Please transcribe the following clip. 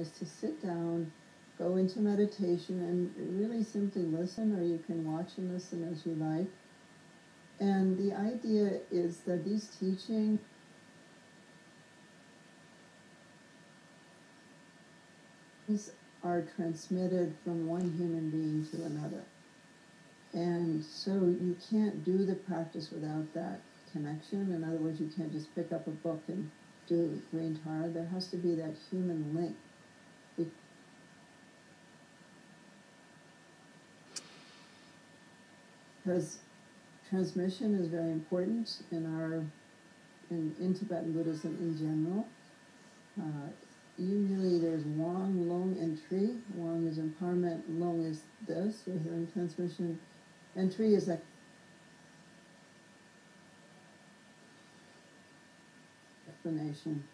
is to sit down, go into meditation, and really simply listen, or you can watch and listen as you like. And the idea is that these teachings are transmitted from one human being to another. And so you can't do the practice without that connection. In other words, you can't just pick up a book and do green. There has to be that human link. Because transmission is very important in our in, in Tibetan Buddhism in general. Uh, usually there's Wang, Loong, and. Wang is empowerment, Loong is this, we're hearing transmission, and is that explanation.